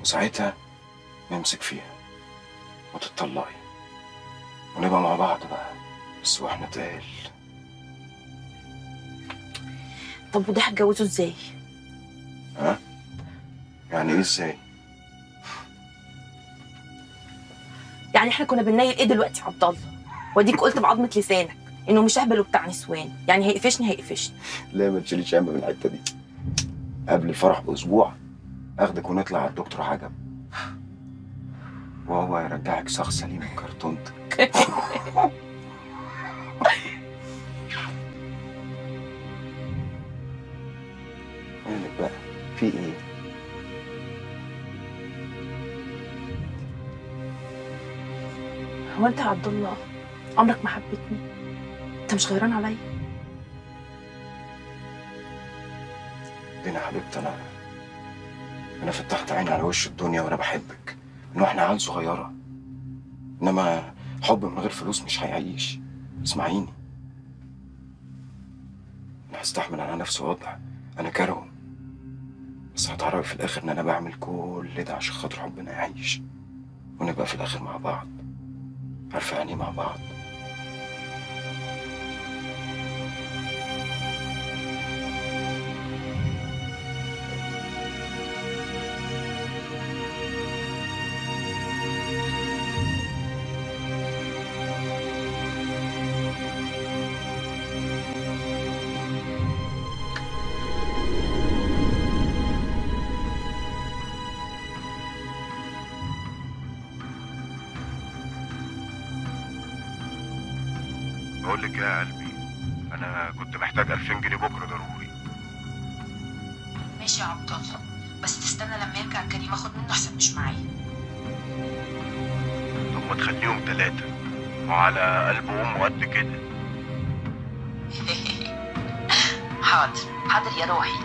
وساعتها نمسك فيها. وتتطلقي. ونبقى مع بعض بقى. بس وإحنا تقال. طب وده هتجوزه إزاي؟ ها؟ يعني إيه إزاي؟ يعني إحنا كنا بننيل إيه دلوقتي يا عبد الله؟ وأديك قلت بعظمة لسانك إنه مش أهبل وبتاع نسوان يعني هيقفشني هيقفشني لا ما تشيليش هم من الحتة دي قبل الفرح بأسبوع أخدك ونطلع على الدكتور عجب وهو يرجعك شخص سليم من مالك بقى. في إيه؟ هو أنت يا عبد الله عمرك ما حبيتني؟ أنت مش غيران عليا؟ دينا حبيبتي أنا أنا فتحت عيني على وش الدنيا وأنا بحبك. ان إحنا عيال صغيرة. إنما حب من غير فلوس مش هيعيش. اسمعيني. أنا هستحمل على نفسي وضع. أنا كارهه بس هتعرفي في الآخر إن أنا بعمل كل ده عشان خاطر حبنا يعيش ونبقى في الآخر مع بعض. عارفة يعني إيه مع بعض؟ بقول لك يا قلبي أنا كنت محتاج 2000 جنيه بكرة ضروري. ماشي يا عبد الله بس تستنى لما يرجع كريم آخد منه أحسن مش معايا. طب ما تخليهم ثلاثة وعلى قلب امه قد كده. حاضر حاضر يا روحي.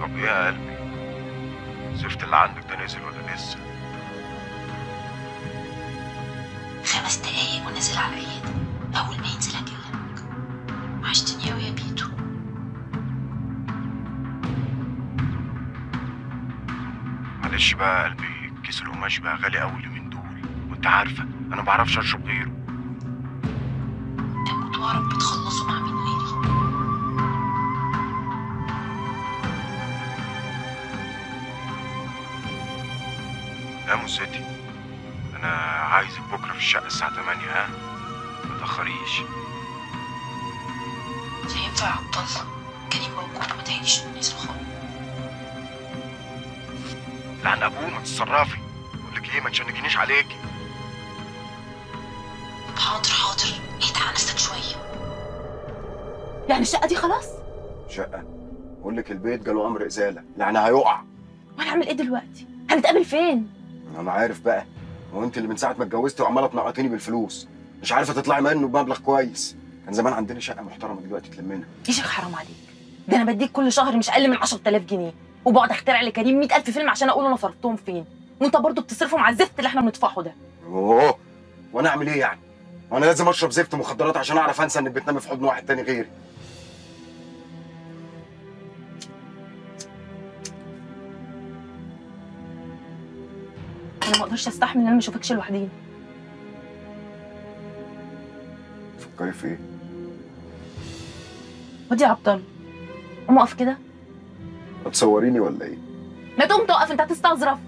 طب يا قلبي شفت اللي عندك؟ نزل ولا لسه خمس دقايق ونزل على العيادة أول ما ينزل هكلمك وحشتني أوي يا بيتو. معلش بقى قلبي كيس القماش بقى غالي قوي اليومين دول. وأنت عارفة أنا ما بعرفش أشرب غيره. الشقه الساعة 8 ها ما تأخريش. مش هينفع يا عبد الله. كريم موجود وما تهينيش إنه نزل خالص لعن أبوه ما تتصرفي. بقول لك إيه ما تشنجنيش عليكي حاضر حاضر. اهدى على نفسك شوية. يعني الشقة دي خلاص؟ شقة. بقول لك البيت جاله أمر إزالة. يعني هيقع. وأنا أعمل إيه دلوقتي؟ هنتقابل فين؟ أنا عارف بقى. هو انت اللي من ساعة ما اتجوزتي وعمالة تنقطيني بالفلوس. مش عارفة تطلعي منه بمبلغ كويس. كان زمان عندنا شقة محترمة دلوقتي تلمنا. يا شيخ حرام عليك؟ ده أنا بديك كل شهر مش أقل من 10000 جنيه. وبقعد أخترع لكريم 100000 فيلم عشان أقول أنا صرفتهم فين. وأنت برضه بتصرفهم على الزفت اللي إحنا بندفعه ده. أوه! وأنا أعمل إيه يعني؟ وأنا لازم أشرب زفت مخدرات عشان أعرف أنسى إنك بتنامي في حضن واحد تاني غيري. أنا ما أقدرش استحمل ان أنا ما اشوفكش لوحدينا تفكري في إيه؟ ودي يا عبد الله. قوم اقف كده. هتصوريني ولا إيه؟ ما تقوم تقف انت هتستظرف.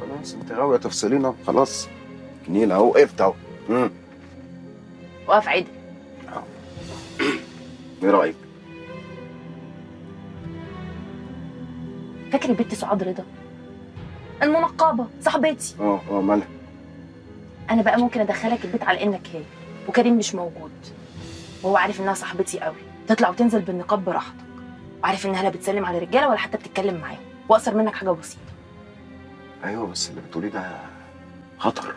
خلاص انت غاويه تفصلينا. خلاص. نيل اهو وقفت اهو. وقف عدل إيه رأيك؟ فاكر البت سعاد رضا؟ المنقبة صاحبتي. آه آه مالها أنا بقى ممكن أدخلك البيت على إنك هي وكريم مش موجود. وهو عارف إنها صاحبتي قوي. تطلع وتنزل بالنقاب براحتك. وعارف إنها لا بتسلم على رجاله ولا حتى بتتكلم معاهم. وأقصر منك حاجة بسيطة. أيوه بس اللي بتقوليه ده خطر.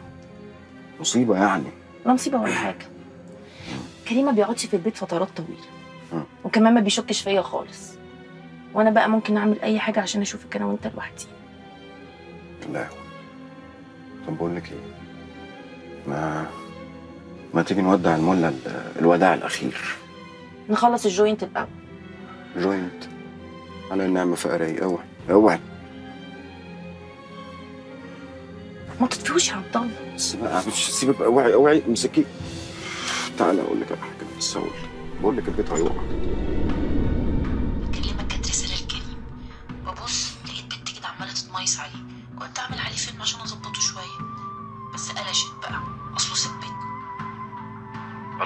مصيبة يعني. لا مصيبة ولا حاجة. كريم ما بيقعدش في البيت فترات طويلة. وكمان ما بيشكش فيا خالص. وأنا بقى ممكن أعمل أي حاجة عشان أشوفك أنا وأنت لوحدي. لا طب بقول لك إيه؟ ما ما تيجي نودع المله ال- الوداع الأخير. نخلص ال joint الأول. joint؟ على النعمة فقرية. اوعي اوعي ما تطفيهوش يا عبد الله. بس بقى مش سيبك بقى. اوعي اوعي امسكي تعالى أقول لك على حاجة. بس أقول. بقول لك البيت هيقع.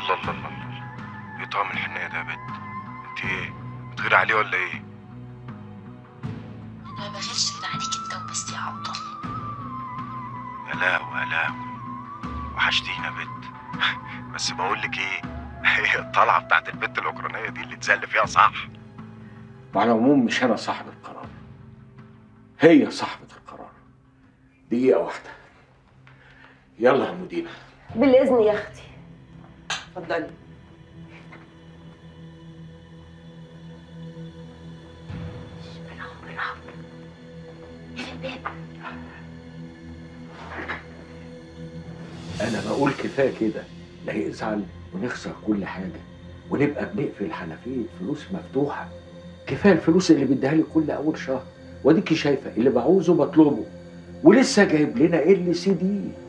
الله الله الله الله إيه طعم الحنيه ده يا بنت. انت إيه؟ بتغيري عليه ولا إيه؟ أنا ما بغيرش غير عليك أنت وبس يا عبد الله. يا لهوي يا لهوي. وحشتينا يا بنت. بس بقول لك إيه؟ هي الطلعة بتاعت البنت الأوكرانية دي اللي اتزل فيها صح. وعلى العموم مش أنا صاحب القرار. هي صاحبة القرار. دقيقة واحدة. يلا يا مدينة. بالإذن يا أختي. اتفضلي. أنا بقول كفاية كده. لا يزعل ونخسر كل حاجة ونبقى بنقفل حنفية فلوس مفتوحة. كفاية الفلوس اللي بيديها لي كل أول شهر. وأديكي شايفة اللي بعوزه بطلبه. ولسه جايب لنا ال سي دي.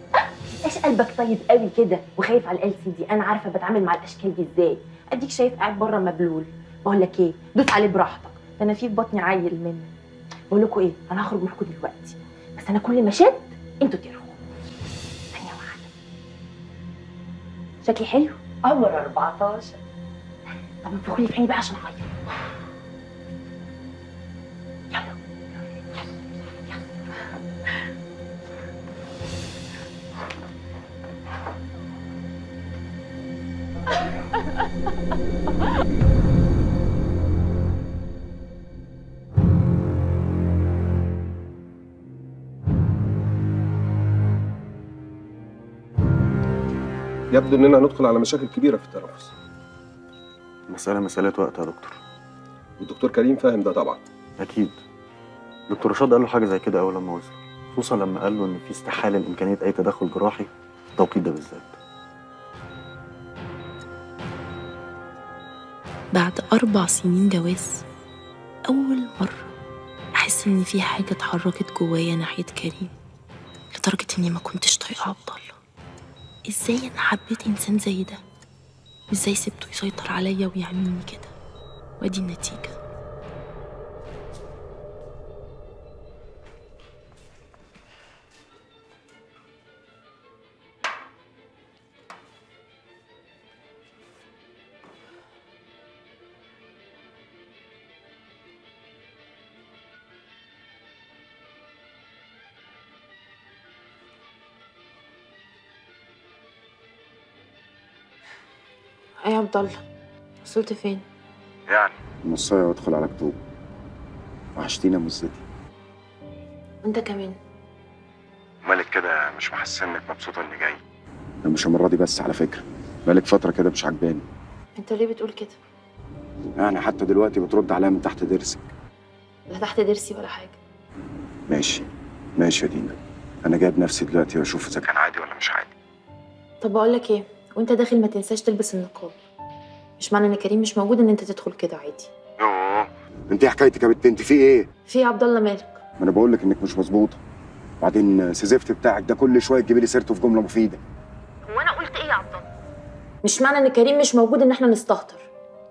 إيش قلبك طيب قوي كده وخايف على ال سي دي أنا عارفة بتعامل مع الأشكال دي إزاي. أديك شايف قاعد بره مبلول. بقول لك إيه؟ دوس عليه براحتك. ده أنا في بطني عيل منه بقول لكم إيه؟ أنا هخرج معاكم دلوقتي. بس أنا كل ما شد أنتوا ترخوا ثانية واحدة شكلي حلو؟ عمر 14 طب انفخوا لي في عيني بقى عشان أعيط. يبدو إننا هندخل على مشاكل كبيرة في التنفس. مسألة مسألة وقت يا دكتور. والدكتور كريم فاهم ده طبعا. أكيد. دكتور رشاد قال له حاجة زي كده أول لما وصل خصوصا لما قال له إن في استحالة لإمكانية أي تدخل جراحي. في التوقيت ده بالذات. بعد أربع سنين جواز أول مرة أحس إن في حاجة اتحركت جوايا ناحية كريم لدرجة إني ما كنتش طايقة عبد الله إزاي أنا حبيت إنسان زي ده؟ وإزاي سبته يسيطر عليا ويعملني كده؟ وأدي النتيجة. إيه يا عبد الله وصلت فين؟ يعني. نصاية وادخل على كتب وحشتينا مزتي انت كمان. مالك كده مش محسن إنك مبسوطة إني جاي؟ ده مش المرة دي بس على فكرة. بقالك فترة كده مش عجباني أنت ليه بتقول كده؟ يعني حتى دلوقتي بترد عليا من تحت ضرسك. لا تحت ضرسي ولا حاجة. ماشي. ماشي يا دينا. أنا جايب نفسي دلوقتي وأشوف إذا كان عادي ولا مش عادي. طب بقول لك إيه؟ وانت داخل ما تنساش تلبس النقاب. مش معنى ان كريم مش موجود ان انت تدخل كده عادي. يوه انت إيه حكايتك يا بنت انت في إيه؟ في عبد الله مالك. ما أنا بقول لك انك مش مظبوطه بعدين سيزفت بتاعك ده كل شوية تجيبي لي سيرته في جملة مفيدة. هو أنا قلت إيه يا عبد الله؟ مش معنى ان كريم مش موجود ان إحنا نستهتر.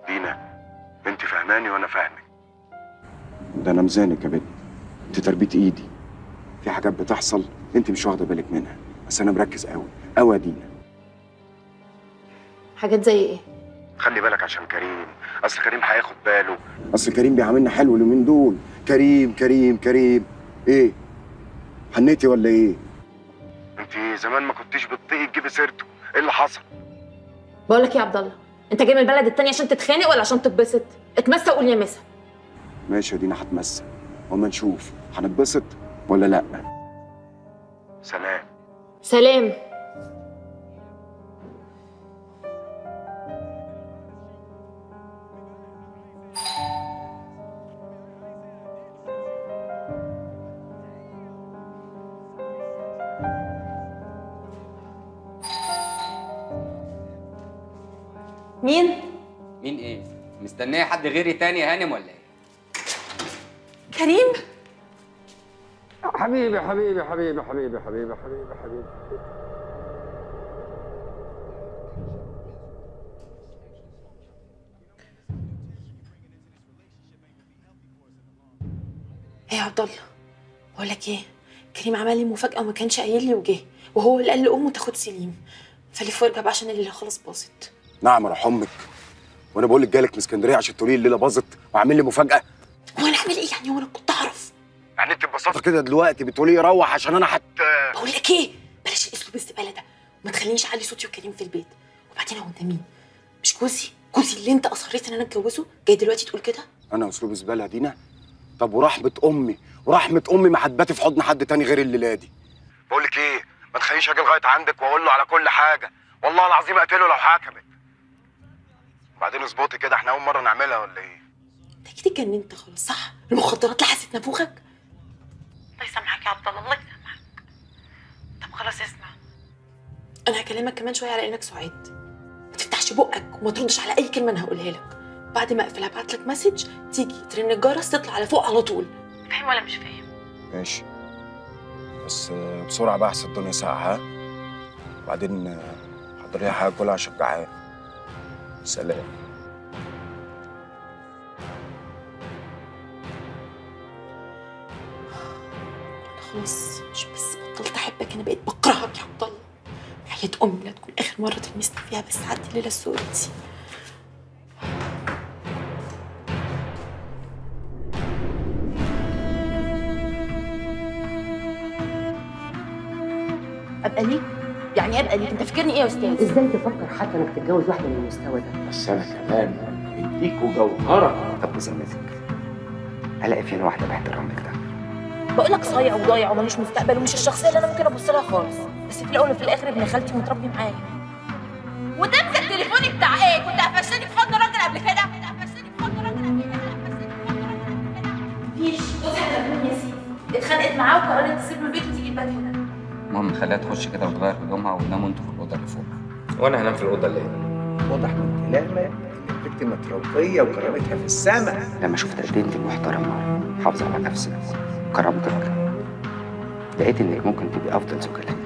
دينا انت فهماني وأنا فاهمك. ده أنا مزانك يا بنت. انت تربية ايدي. في حاجات بتحصل انت مش واخدة بالك منها. بس أنا مركز قوي. قوي يا دينا. حاجات زي إيه؟ خلي بالك عشان كريم. أصل كريم هياخد باله. أصل كريم بيعاملنا حلو اليومين دول. كريم كريم كريم. إيه؟ حنيتي ولا إيه؟ انت زمان ما كنتيش بتطيقي تجيبي سيرته. إيه اللي حصل؟ بقول لك يا عبد الله؟ أنت جاي من البلد التانية عشان تتخانق ولا عشان تتبسط؟ اتمسى وقول يا مسا. ماشي يا دينا هتمسك وما نشوف هنتبسط ولا لأ. سلام. سلام. مين؟ مين إيه؟ مستنيه حد غيري تاني يا هانم ولا إيه؟ كريم؟ حبيبي حبيبي حبيبي حبيبي حبيبي حبيبي حبيبي. إيه يا عبد الله بقول لك إيه؟ كريم عمل لي مفاجأة وما كانش قايل لي وجه وهو اللي قال لأمه تاخد سليم. فلف وارجع بقى عشان الليلة خلاص باظت. نعم روح أمك وأنا بقول لك جالك من اسكندرية عشان تقولي لي الليلة باظت وعامل لي مفاجأة. هو أنا اعمل إيه يعني وأنا كنت اعرف؟ يعني انت ببساطه كده دلوقتي بتقولي لي روح عشان أنا حت بقول لك إيه؟ بلاش الاسلوب الزبالة ده. وما تخلينيش اعلي صوتي وكريم في البيت. وبعدين هو انت مين؟ مش جوزي؟ جوزي اللي انت اصريت ان أنا اتجوزه؟ جاي دلوقتي تقول كده؟ أنا اسلوب زباله يا دينا؟ طب ورحمة امي؟ ورحمة امي ما هتباتي في حضن حد تاني غير الليلة دي. بقول لك إيه؟ ما تخلينيش أجي لغاية عندك واقول له على كل حاجة. والله العظيم اقتله لو حكمت وبعدين اظبطي كده إحنا أول مرة نعملها ولا إيه؟ انت أكيد اتجننت خلاص صح؟ المخدرات لحست نافوخك؟ الله يسامحك يا عبد الله الله يسامحك. طب خلاص اسمع. أنا هكلمك كمان شوية على إنك سعاد ما تفتحش بقك وما تردش على أي كلمة أنا هقولها لك. بعد ما أقفل هبعت لك مسج تيجي ترن الجرس تطلع على فوق على طول. فاهم ولا مش فاهم؟ ماشي. بس بسرعة بقى أحسن الدنيا ساعه ها؟ بعدين آه، حضري لي حاجة كلها عشان جعان سلام. خلاص مش بس بطلت أحبك أنا بقيت بكرهك يا عبد الله. حياة أمي لا تكون آخر مرة تلمسني فيها بس عدي الليلة السوداء. أبقى ليك. يعني ابقى ليك أنت فاكرني إيه يا أستاذ؟ إزاي تفكر حتى إنك تتجوز واحدة من المستوى ده؟ بس أنا كمان اديكوا جوهرة. طب بذمتك ألاقي فين واحدة باحترامك ده بقول لك صايع وضايع ومالوش مستقبل ومش الشخصية اللي أنا ممكن أبص لها خالص. بس في الأول وفي الآخر ابن خالتي متربي معايا. وتمسك تليفوني بتاع إيه؟ كنت قفشتني في حضن راجل قبل كده؟ كنت قفشتني في حضن راجل قبل كده؟ مفيش إحنا بنقول ياسين اتخانقت معاه وقررت تسيب له البيت وتيجي تبات هنا. المهم خليها تخش كده وتغير هدومها وناموا أنتوا في الأوضة اللي فوق. وأنا هنام في الأوضة اللي هنا واضح من كلامك ان البنت متربية وكرامتها في السماء. لما شفت قد إيه أنت محترمة حافظه على نفسك كرامتك لقيت إنك ممكن تبقي أفضل زوجة ليا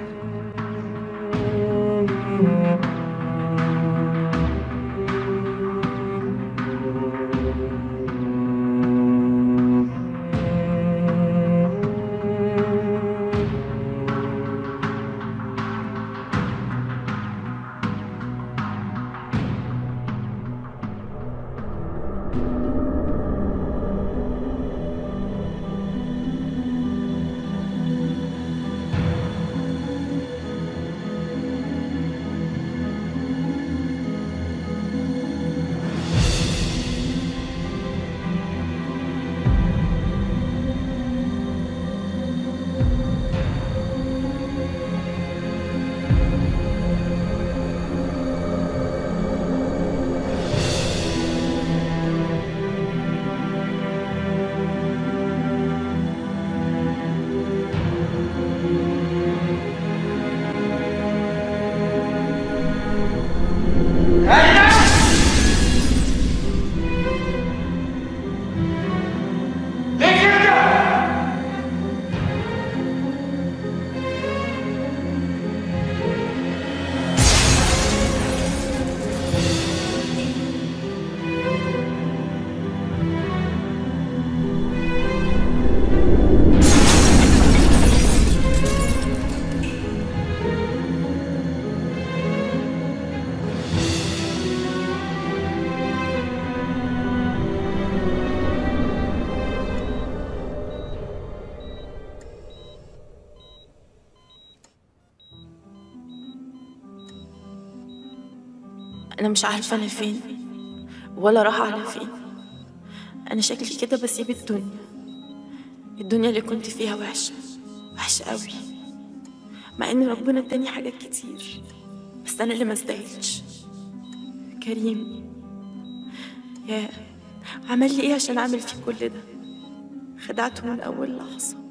أنا مش عارفة أنا فين ولا رايحة على فين. أنا شكلي كده بسيب الدنيا الدنيا اللي كنت فيها وحشة وحشة قوي مع إن ربنا اداني حاجات كتير بس أنا اللي ما استاهلش كريم يا عمل لي إيه عشان أعمل فيه كل ده؟ خدعته من أول لحظة.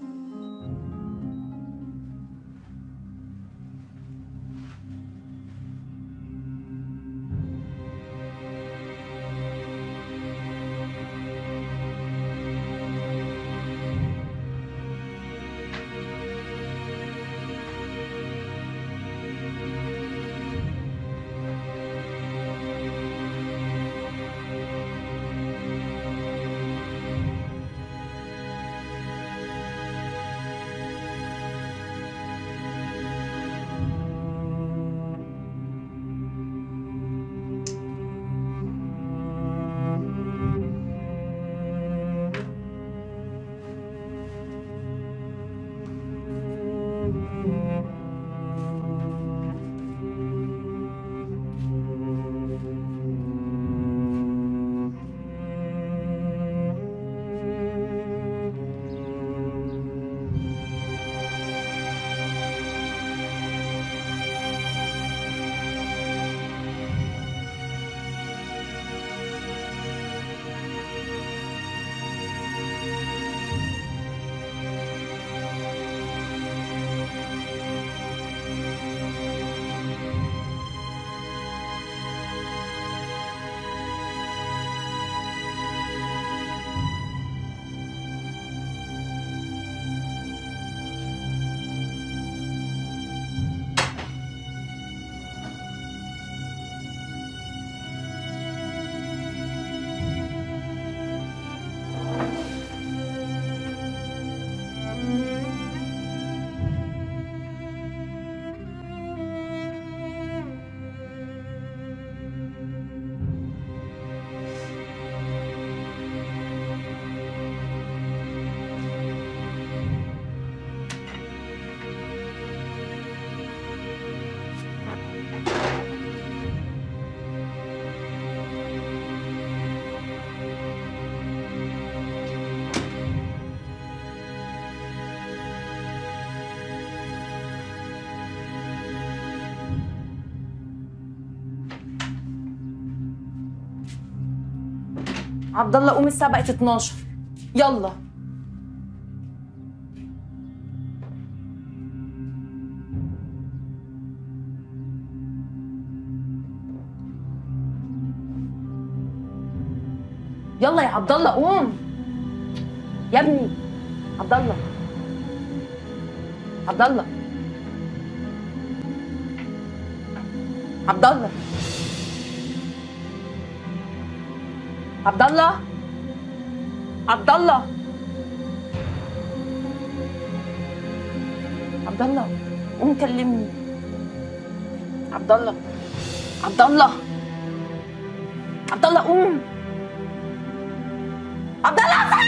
عبد الله قوم الساعة بقت 12 يلا. يلا يا عبد الله قوم. يا ابني. عبد الله عبد الله عبد الله عبد الله عبد الله عبد الله قوم كلمني. عبد الله عبد الله عبد الله قوم. عبد الله أصحى!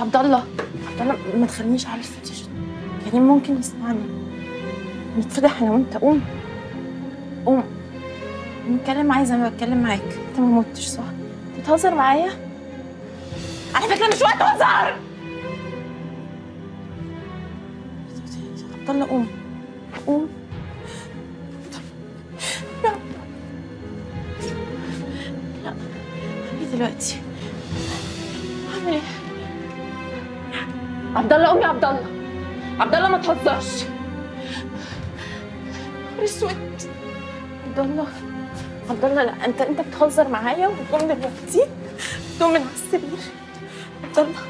عبد الله عبد الله ما تخلينيش على الصوت كريم ممكن يسمعني نتفضح أنا وانت قوم. قوم. نتكلم معايا زي ما بتكلم معاك. انت ما متش صح. بتهزر معايا؟ على فكرة مش وقت هزار! عبد الله قوم. بتهزر معايا وتقوم دلوقتي؟ تقوم من على السرير. عبد الله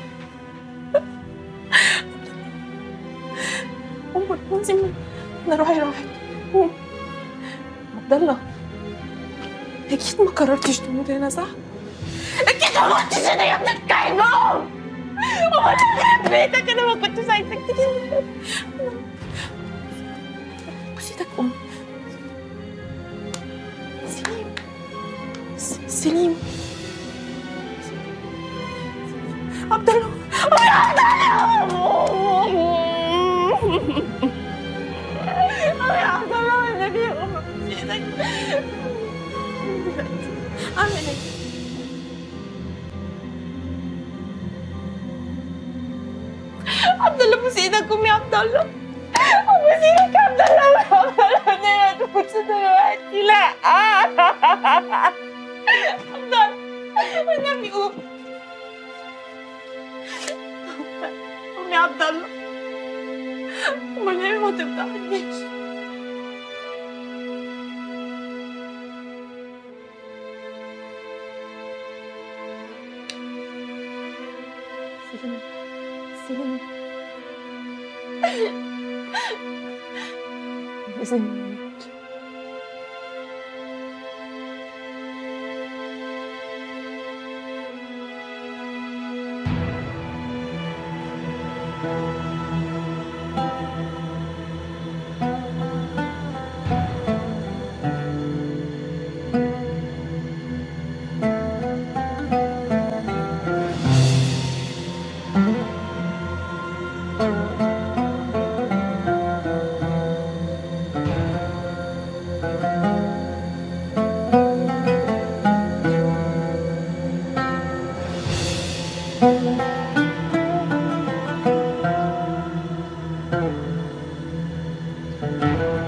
قوم لازم أنا روحي راحت قوم. عبد الله. أكيد ما قررتش تموت هنا صح؟ أكيد ما كنتش هنا يا ابن الكلب قوم هو أنا في بيتك. أنا ما كنتش عايزك تجي بص إيدك قوم. س- سليم عبد الله قوم يا عبد الله قوم يا عبد الله النبي قوم بص إيدك اعمل إيه؟ عبد الله بوس إيدك قوم والنبي قوم قوم يا عبد الله والنبي ما تفضحنيش سليم سليم لازم